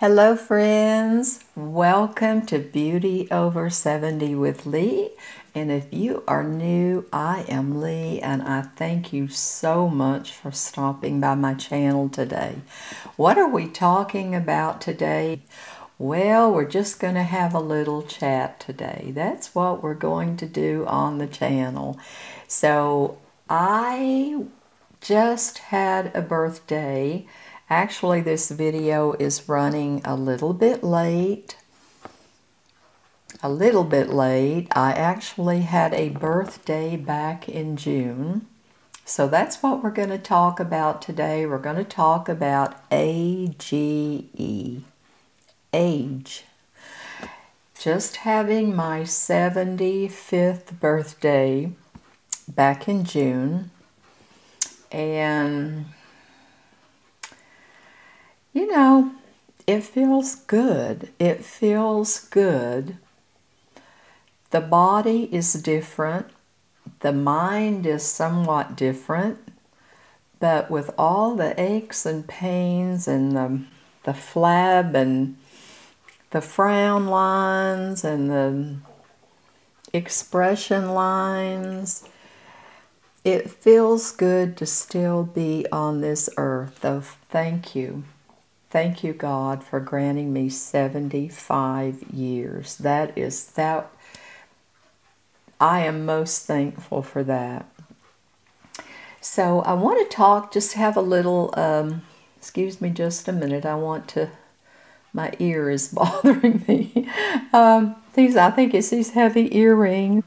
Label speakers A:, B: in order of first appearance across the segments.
A: Hello, friends. Welcome to Beauty Over 70 with Lea. And if you are new, I am Lea, and I thank you so much for stopping by my channel today. What are we talking about today? Well, we're just going to have a little chat today. That's what we're going to do on the channel. So, I just had a birthday Actually, this video is running a little bit late. A little bit late. I actually had a birthday back in June. So that's what we're going to talk about today. We're going to talk about AGE. Age. Just having my 75th birthday back in June. And you know, it feels good. It feels good. The body is different. The mind is somewhat different. But with all the aches and pains and the, the flab and the frown lines and the expression lines, it feels good to still be on this earth. Though, thank you. Thank you, God, for granting me 75 years. That is that. I am most thankful for that. So I want to talk, just have a little, um, excuse me just a minute. I want to, my ear is bothering me. Um, these, I think it's these heavy earrings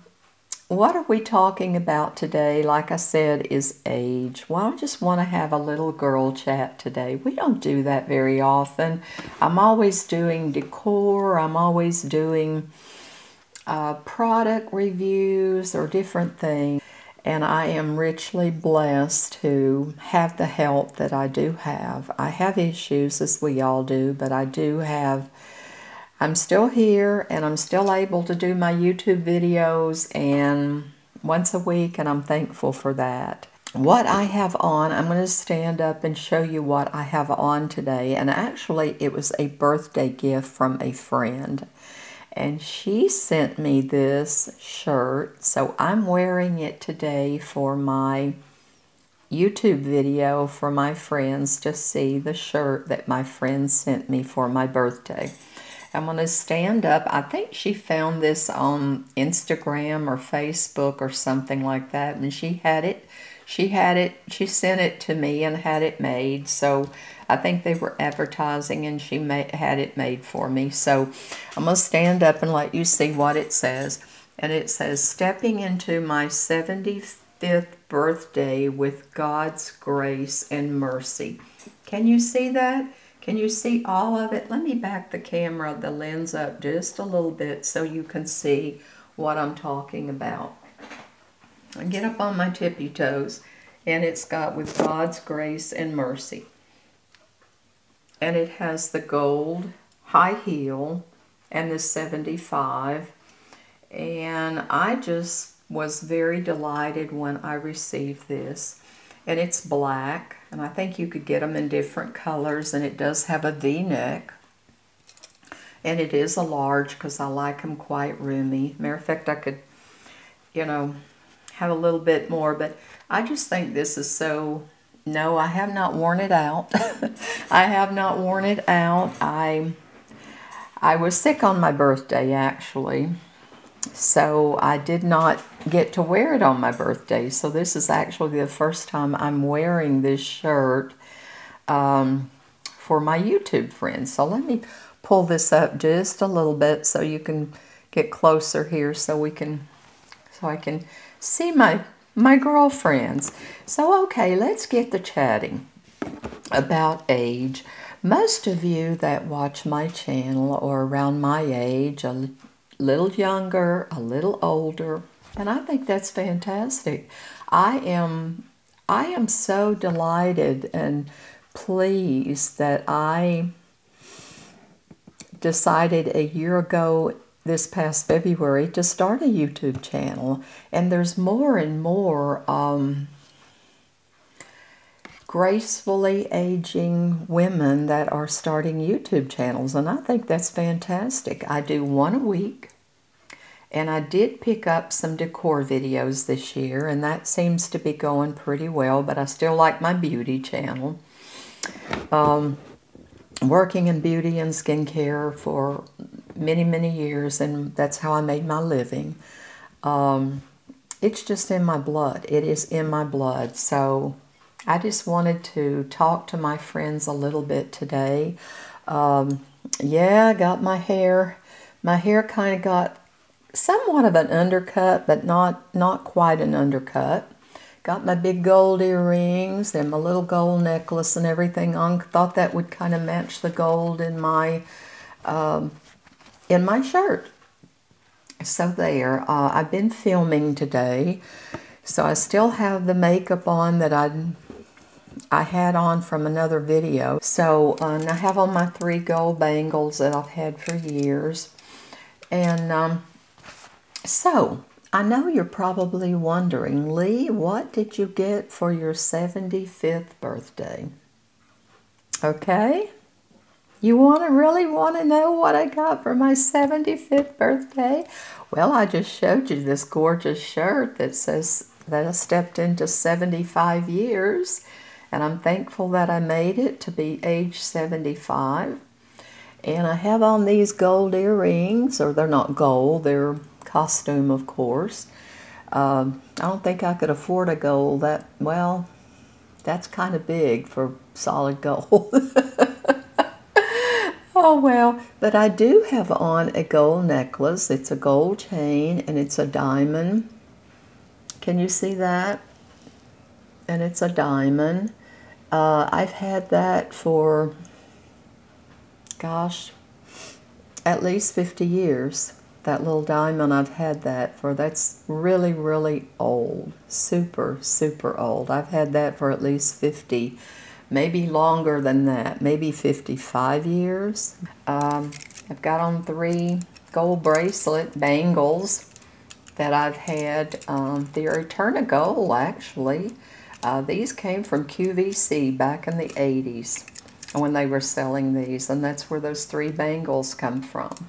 A: what are we talking about today? Like I said, is age. Well, I just want to have a little girl chat today. We don't do that very often. I'm always doing decor, I'm always doing uh, product reviews or different things. And I am richly blessed to have the help that I do have. I have issues, as we all do, but I do have I'm still here and I'm still able to do my YouTube videos and once a week and I'm thankful for that. What I have on, I'm going to stand up and show you what I have on today. And actually, it was a birthday gift from a friend. And she sent me this shirt. So I'm wearing it today for my YouTube video for my friends to see the shirt that my friend sent me for my birthday. I'm going to stand up. I think she found this on Instagram or Facebook or something like that. And she had it. She had it. She sent it to me and had it made. So I think they were advertising and she had it made for me. So I'm going to stand up and let you see what it says. And it says, Stepping into my 75th birthday with God's grace and mercy. Can you see that? Can you see all of it? Let me back the camera, the lens up just a little bit so you can see what I'm talking about. I get up on my tippy toes and it's got with God's grace and mercy. And it has the gold high heel and the 75 and I just was very delighted when I received this and it's black and I think you could get them in different colors and it does have a v-neck. And it is a large because I like them quite roomy. Matter of fact I could you know have a little bit more but I just think this is so no I have not worn it out. I have not worn it out. I I was sick on my birthday actually so I did not get to wear it on my birthday. So this is actually the first time I'm wearing this shirt um, for my YouTube friends. So let me pull this up just a little bit so you can get closer here so we can so I can see my my girlfriends. So okay, let's get the chatting about age. Most of you that watch my channel are around my age, a little younger, a little older, and I think that's fantastic. I am I am so delighted and pleased that I decided a year ago this past February to start a YouTube channel. And there's more and more um, gracefully aging women that are starting YouTube channels, and I think that's fantastic. I do one a week, and I did pick up some decor videos this year, and that seems to be going pretty well, but I still like my beauty channel. Um, working in beauty and skincare for many, many years, and that's how I made my living. Um, it's just in my blood. It is in my blood. So I just wanted to talk to my friends a little bit today. Um, yeah, I got my hair. My hair kind of got somewhat of an undercut, but not, not quite an undercut. Got my big gold earrings and my little gold necklace and everything on. Thought that would kind of match the gold in my um, in my shirt. So there, uh, I've been filming today, so I still have the makeup on that I I had on from another video. So um, I have on my three gold bangles that I've had for years. And um, so, I know you're probably wondering, Lea, what did you get for your 75th birthday? Okay? You want to really want to know what I got for my 75th birthday? Well, I just showed you this gorgeous shirt that says that I stepped into 75 years and I'm thankful that I made it to be age 75. And I have on these gold earrings, or they're not gold, they're costume, of course. Um, I don't think I could afford a gold that, well, that's kind of big for solid gold. oh, well, but I do have on a gold necklace. It's a gold chain and it's a diamond. Can you see that? And it's a diamond. Uh, I've had that for, gosh, at least 50 years. That little diamond, I've had that for, that's really, really old. Super, super old. I've had that for at least 50, maybe longer than that, maybe 55 years. Um, I've got on three gold bracelet bangles that I've had. Um, they're Eterna Gold, actually. Uh, these came from QVC back in the 80s when they were selling these, and that's where those three bangles come from.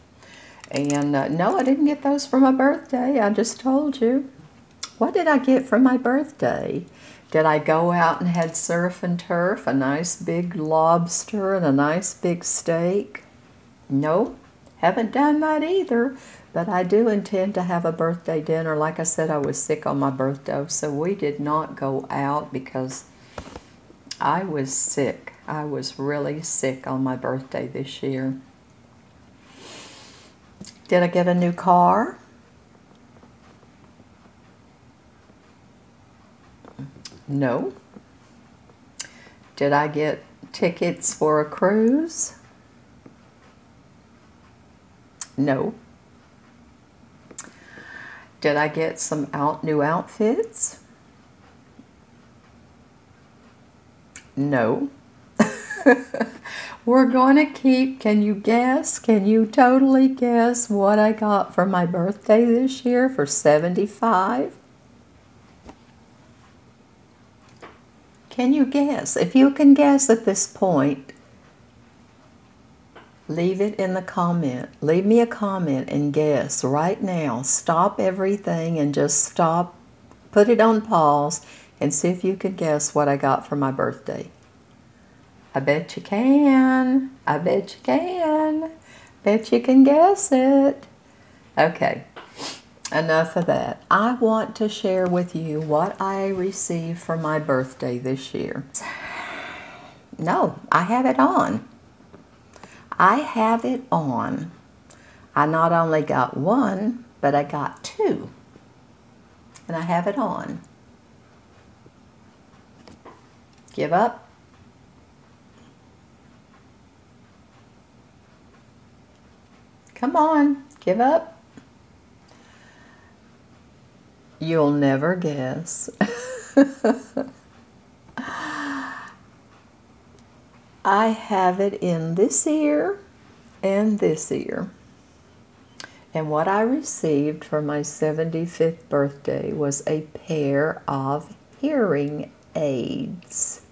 A: And uh, no, I didn't get those for my birthday. I just told you. What did I get for my birthday? Did I go out and had surf and turf, a nice big lobster and a nice big steak? No, haven't done that either. But I do intend to have a birthday dinner. Like I said, I was sick on my birthday, so we did not go out because I was sick. I was really sick on my birthday this year. Did I get a new car? No. Did I get tickets for a cruise? No. Did I get some out new outfits? No. We're going to keep, can you guess? Can you totally guess what I got for my birthday this year for 75? Can you guess? If you can guess at this point, Leave it in the comment. Leave me a comment and guess right now. Stop everything and just stop. Put it on pause and see if you can guess what I got for my birthday. I bet you can. I bet you can. Bet you can guess it. Okay, enough of that. I want to share with you what I received for my birthday this year. No, I have it on. I have it on. I not only got one, but I got two. And I have it on. Give up. Come on, give up. You'll never guess. I have it in this ear and this ear. And what I received for my 75th birthday was a pair of hearing aids.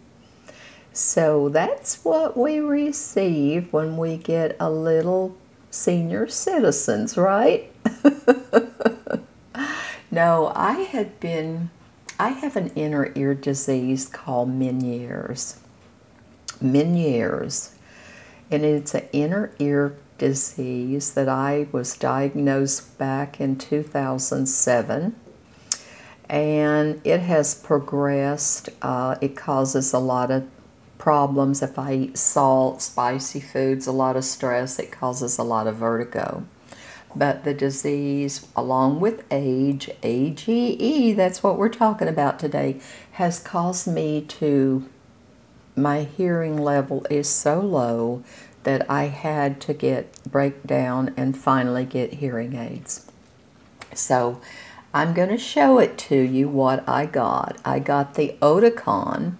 A: So that's what we receive when we get a little senior citizens, right? no, I had been, I have an inner ear disease called Meniere's. Meniere's. And it's an inner ear disease that I was diagnosed back in 2007 and it has progressed. Uh, it causes a lot of problems if I eat salt, spicy foods, a lot of stress. It causes a lot of vertigo. But the disease, along with age, AGE, that's what we're talking about today, has caused me to, my hearing level is so low that I had to get break down and finally get hearing aids. So I'm going to show it to you what I got. I got the Oticon,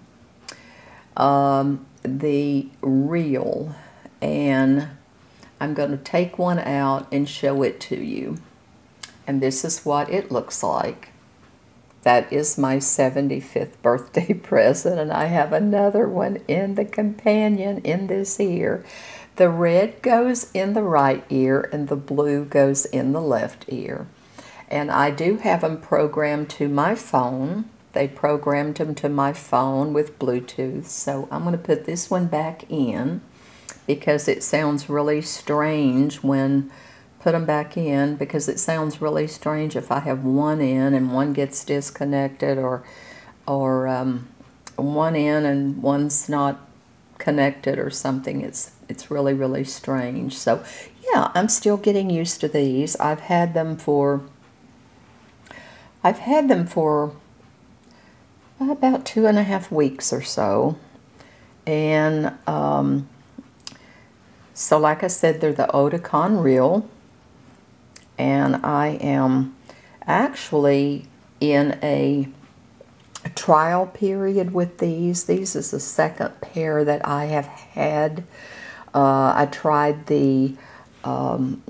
A: um, the Real, and I'm going to take one out and show it to you. And this is what it looks like. That is my 75th birthday present, and I have another one in the companion in this ear. The red goes in the right ear, and the blue goes in the left ear. And I do have them programmed to my phone. They programmed them to my phone with Bluetooth. So I'm going to put this one back in because it sounds really strange when put them back in because it sounds really strange if I have one in and one gets disconnected or or um, one in and one's not connected or something. It's it's really really strange. So yeah, I'm still getting used to these. I've had them for I've had them for about two and a half weeks or so. And um, so, like I said, they're the Oticon Real. And I am actually in a trial period with these. These is the second pair that I have had. Uh, I tried the um,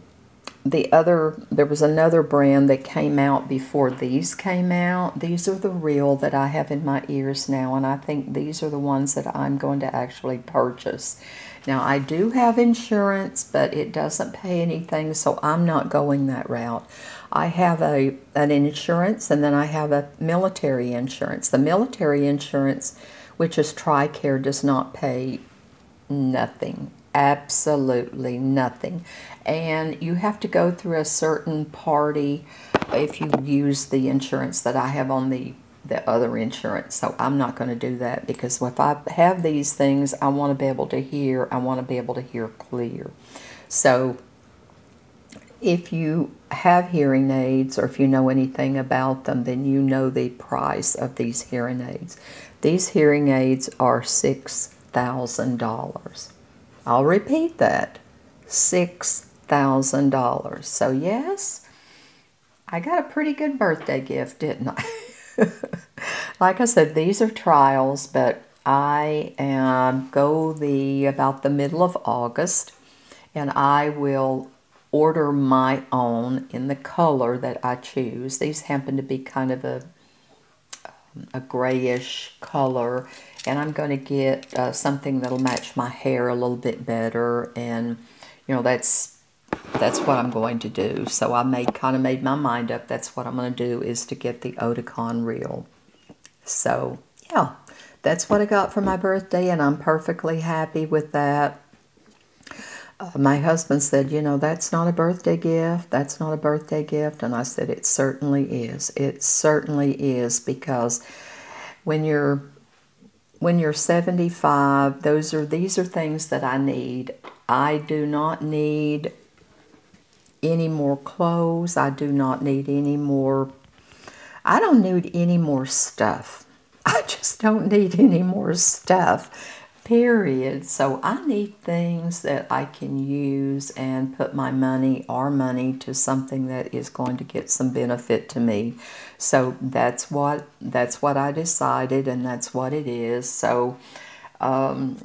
A: the other, there was another brand that came out before these came out. These are the Real that I have in my ears now, and I think these are the ones that I'm going to actually purchase. Now, I do have insurance, but it doesn't pay anything, so I'm not going that route. I have a an insurance, and then I have a military insurance. The military insurance, which is TRICARE, does not pay nothing absolutely nothing. And you have to go through a certain party if you use the insurance that I have on the, the other insurance. So I'm not going to do that because if I have these things, I want to be able to hear. I want to be able to hear clear. So if you have hearing aids or if you know anything about them, then you know the price of these hearing aids. These hearing aids are $6,000. I'll repeat that $6,000. So, yes, I got a pretty good birthday gift, didn't I? like I said, these are trials, but I am go the about the middle of August and I will order my own in the color that I choose. These happen to be kind of a a grayish color and I'm going to get uh, something that'll match my hair a little bit better and you know that's that's what I'm going to do so I made kind of made my mind up that's what I'm going to do is to get the Oticon Real so yeah that's what I got for my birthday and I'm perfectly happy with that uh, my husband said, you know, that's not a birthday gift. That's not a birthday gift. And I said, it certainly is. It certainly is because when you're when you're 75, those are these are things that I need. I do not need any more clothes. I do not need any more I don't need any more stuff. I just don't need any more stuff period. So I need things that I can use and put my money, our money, to something that is going to get some benefit to me. So that's what that's what I decided, and that's what it is. So, um,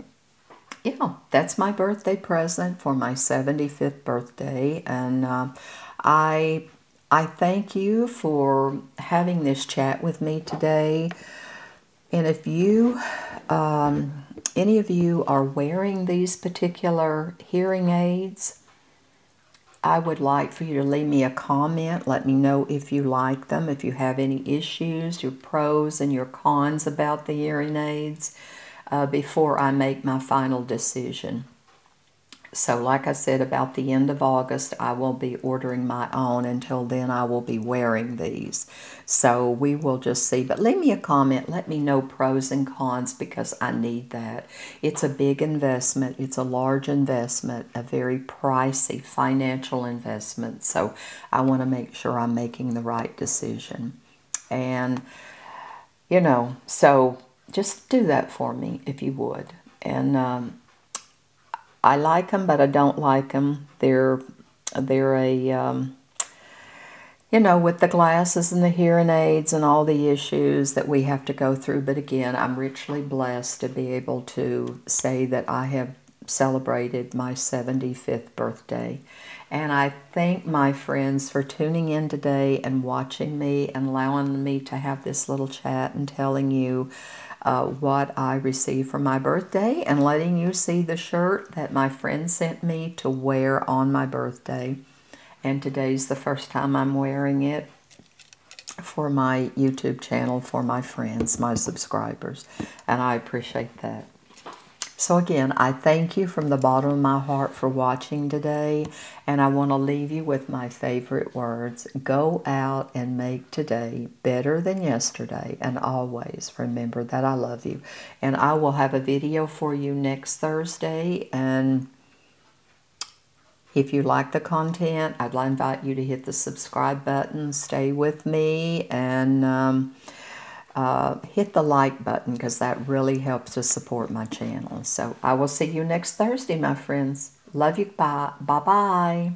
A: yeah, that's my birthday present for my 75th birthday, and uh, I I thank you for having this chat with me today. And if you um, any of you are wearing these particular hearing aids, I would like for you to leave me a comment. Let me know if you like them, if you have any issues, your pros and your cons about the hearing aids uh, before I make my final decision. So like I said, about the end of August, I will be ordering my own. Until then, I will be wearing these. So we will just see. But leave me a comment. Let me know pros and cons because I need that. It's a big investment. It's a large investment, a very pricey financial investment. So I want to make sure I'm making the right decision. And, you know, so just do that for me if you would. And, um, I like them, but I don't like them. They're they're a um, you know with the glasses and the hearing aids and all the issues that we have to go through. But again, I'm richly blessed to be able to say that I have celebrated my 75th birthday. And I thank my friends for tuning in today and watching me and allowing me to have this little chat and telling you uh, what I received for my birthday and letting you see the shirt that my friend sent me to wear on my birthday. And today's the first time I'm wearing it for my YouTube channel for my friends, my subscribers. And I appreciate that. So again, I thank you from the bottom of my heart for watching today, and I want to leave you with my favorite words. Go out and make today better than yesterday, and always remember that I love you. And I will have a video for you next Thursday, and if you like the content, I'd like invite you to hit the subscribe button, stay with me, and... Um, uh, hit the like button because that really helps to support my channel. So I will see you next Thursday, my friends. Love you. Bye. Bye-bye.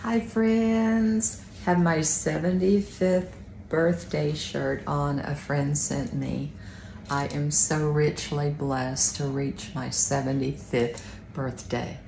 A: Hi, friends. Have my 75th birthday shirt on a friend sent me. I am so richly blessed to reach my 75th birthday.